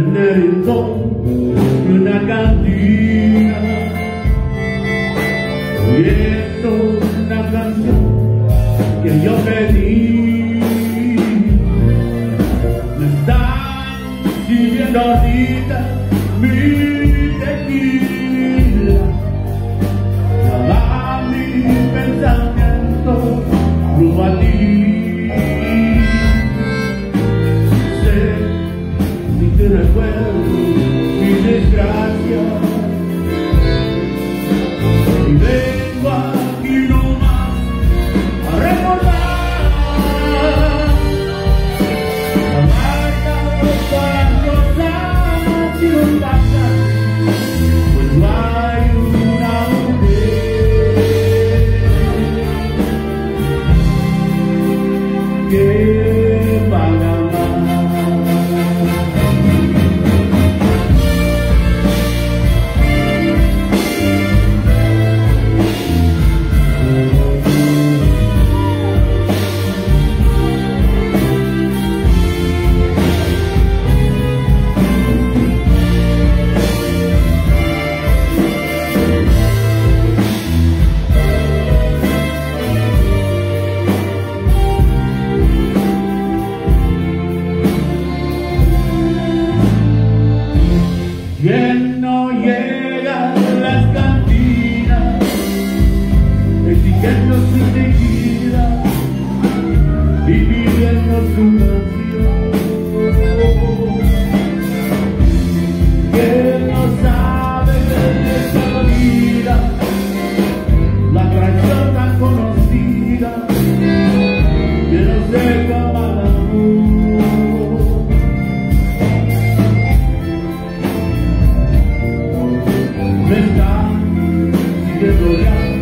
en el rincón de una cantina, oyendo una canción que yo pedí. Me están sirviendo ahorita mi tequila, va mi pensamiento rumbo a ti. well. Quien no llega a las cantinas exigiendo su tequila perdoar